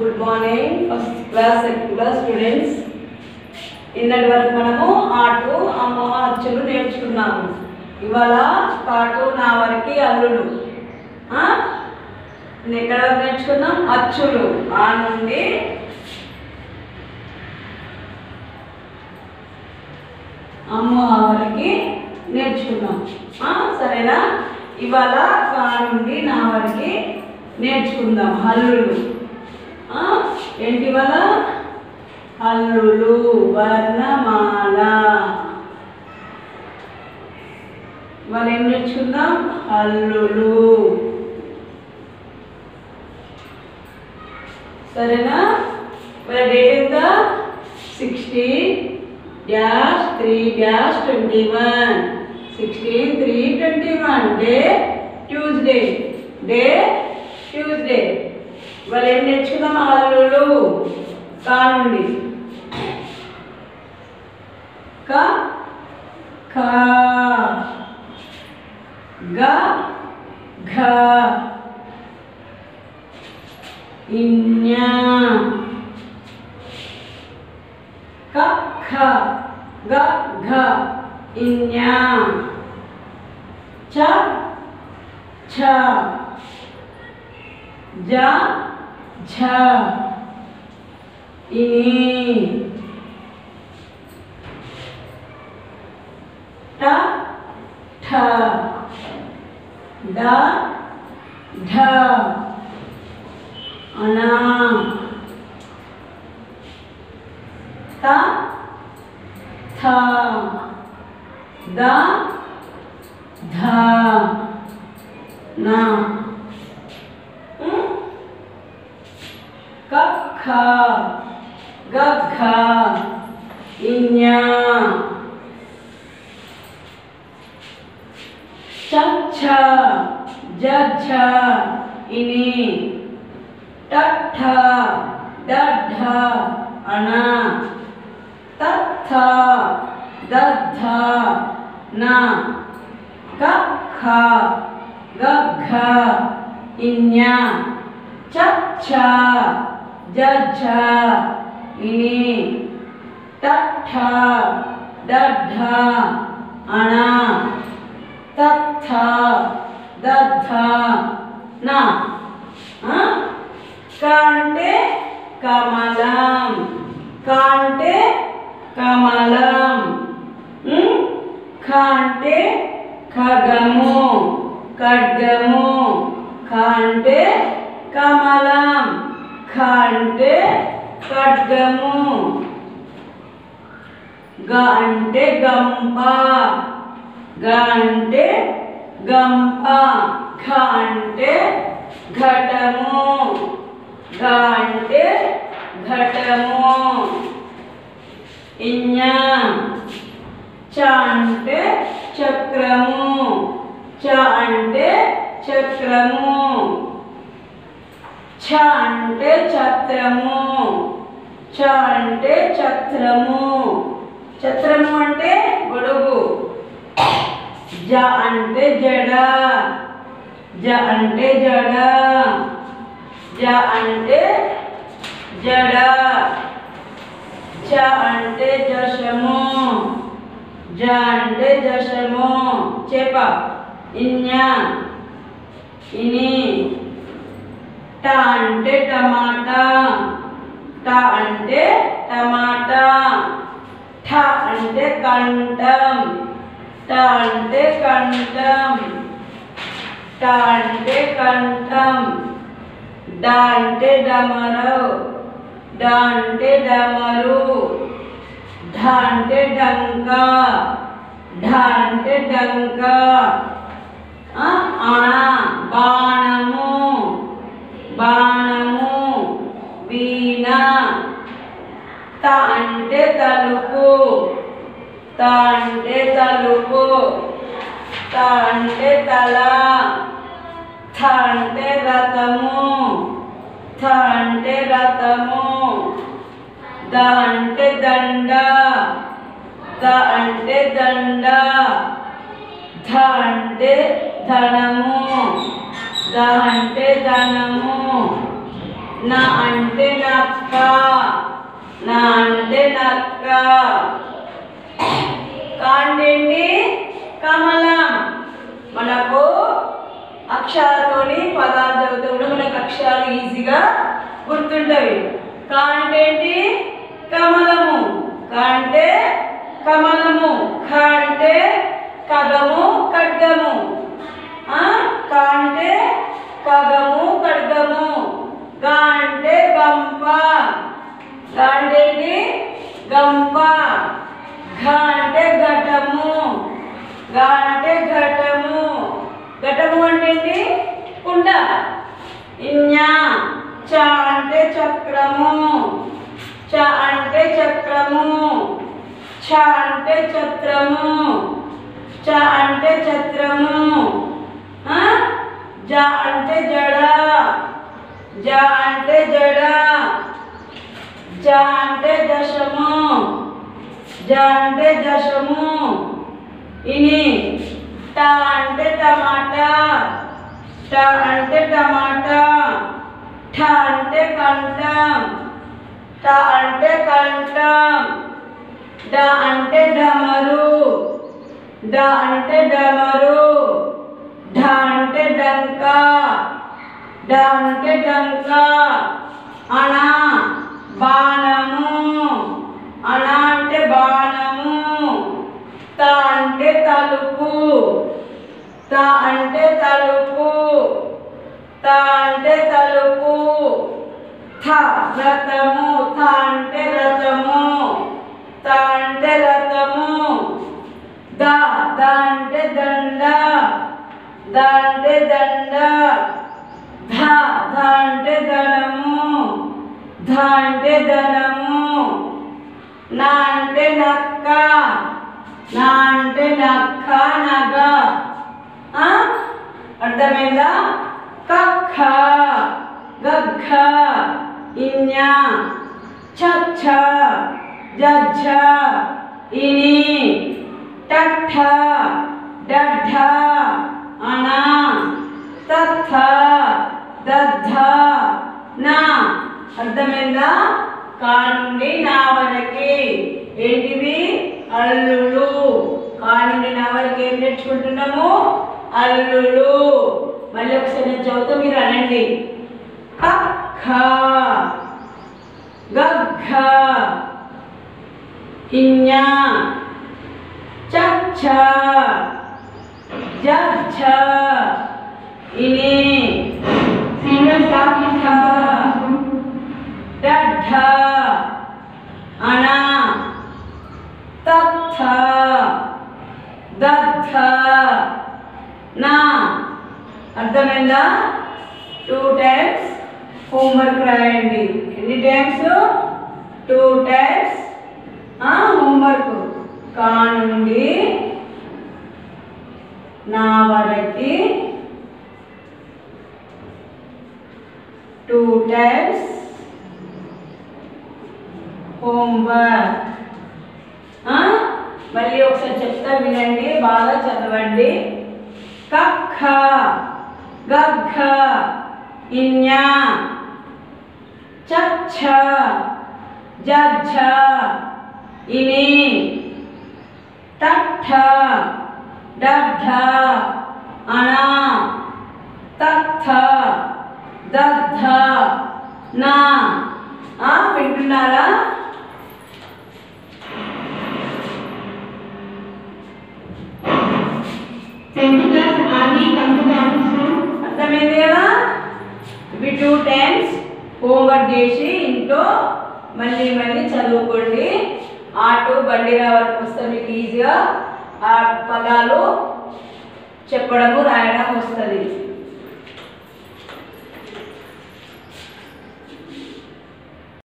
Good morning first class second class students నిన్నటి వరకు మనము ఆటలు అమ్మ అచ్చులు నేర్చుకున్నాము. ఇవాళ పాటు నా వరకు అల్లుడు. నేను ఎక్కడ వరకు నేర్చుకున్నాం? అచ్చులు. ఆ నుండి అమ్మ వరకు నేర్చుకున్నాం. సరేనా? ఇవాళ కా నుండి నా వరకు నేర్చుకుందాం అల్లుడు. ఏంటి వాళ్ళ హల్లులు వర్ణమాల. ఇవాళ ఏం నేర్చుకుందాం? హల్లులు. సరేనా? ఇవాళ డేట్ ఎంత? Sixty dash three dash twenty one sixteen three twenty one day Tuesday day Tuesday ఇవాళ ఏం నేర్చుకుందాం హల్లులు కానుండి క ఖ గ ఘ ఇన్య క ఖ గ ఘ ఇన్య చ ఛ జ अच्छा। छ इन्हीं। ढ। त। थ। ना। ख गख इन्या छ जछ इने टठ डढ अना तथ दध न कख गघ इन्या चच्छ ಜಜ್ಜ ಇನಿ ತಠ ದಡ್ಢ ಅಣ ತತ್ಥ ದದ್ಧ ನ ಕಾಂಟೆ ಕಮಲಂ ಕಾಂಟೆ ಕಮಲಂ ಕಾಂಟೆ ಖಗಮು ಖಡ್ಗಮು ಕಾಂಟೆ ಕಮಲಂ ఢ అణ తథ దథ నా ఆ? క అంటే కమలం క అంటే కమలం ఉం? ఖ అంటే ఖగము ఖడ్గము ఖ అంటే కమలం ఖ అంటే ఖడ్గము గ అంటే గంప గ అంటే గంప ఘ అంటే ఘటము ఘ అంటే ఘటము ఇన్య చ అంటే చక్రము చ అంటే చక్రము ఛ అంటే ఛత్రము. ఛ అంటే ఛత్రము. ఛత్రము అంటే గొడుగు. జ అంటే జడ. జ అంటే జడ. జ అంటే జడ. జ అంటే జశము జ అంటే జశము చేప. ఇన్య. ఇని. ట అంటే టమాటా ట అంటే టమాటా ఠ అంటే కంఠం ట అంటే కంఠం ట అంటే కంఠం డ అంటే డమరు డ అంటే డమరు ఢ అంటే డంక ఢ అంటే డంక ఆ, అణ బాణము బాణము త అంటే తలుపు. త అంటే తలుపు. త అంటే తల. థ అంటే రథము. థ అంటే రథము. ద అంటే దండ. ద అంటే దండ. ధ అంటే ధనము. ద అంటే ధనము. నా అంటే నక్క నా అంటే నక్క కాంటేంటి కమలం. మనకు అక్షరాలతోని పదాలు చదివితే కూడా మనకు అక్షరాలు ఈజీగా గుర్తుంటవి. కాంటేంటి కమలము. కాంటే కమలము. కంటే కథ ఇన్యా చ అంటే చక్రము చ అంటే చక్రము ఛ అంటే ఛత్రము చ అంటే ఛత్రము ఆ? జ అంటే జడ జ అంటే జడ జ అంటే దశము జ అంటే దశము ఇని ట అంటే టమాటా ట అంటే టమాటా ఠ అంటే కంఠం ట అంటే కంఠం డ అంటే డమరు డ అంటే డమరు ఢ అంటే డంక డ అంటే డంక అణ బాణము త అంటే తలుపు. త అంటే తలుపు. థ రథము. థ అంటే రథము. త అంటే రథము. ద ద అంటే దండ. ద అంటే దండ. ధ ధ అంటే ధనము. ధ అంటే ధనము. నా అంటే నక్క. నా అంటే నక్క నగ. అర్థమైందా? కఖ గఖ ఇన్య చచ్చ జజ్జ ఇని టఠ డఢ అణ తథ దద్ధ నా. అర్థమైందా? కా నుండి నా వరకి. ఏంటిది అల్లుడు. కా నుండి నా వరకు ఏం నేర్చుకుంటున్నాము? అల్లులు. మళ్ళీ ఒకసారి నేను చదువుతూ మీరు అనండి. కక్క గగ్గ ఇన్య చచ్చ జచ్చ ఇని సినసక్క డఢ అణ తథ దద్ధ నా అర్థమైందా? టూ టైమ్స్ హోంవర్క్ రాయండి. ఎన్ని టైమ్స్ టూ టైమ్స్ హోంవర్క్ కా నుండి నా వరకి టూ టైమ్స్ హోంవర్క్ మళ్ళీ ఒకసారి చెప్తా వినండి బాగా చదవండి. కక్క గగ్గ ఇన్య చచ్చ జజ్జ ఇని తట్ట డడ్ఢ అణ తత్థ దద్ధ నా ఆ, వింటున్నారా టెన్త్ క్లాస్ ఆది కంప్యూటర్ అర్థమైంది కదా? ఇవి టూ టైమ్స్ హోంవర్క్ చేసి ఇంట్లో మళ్ళీ మళ్ళీ చదువుకోండి. ఆటో బండి వరకు వస్తే మీకు ఈజీగా ఆ పదాలు చెప్పడము రాయడం వస్తుంది.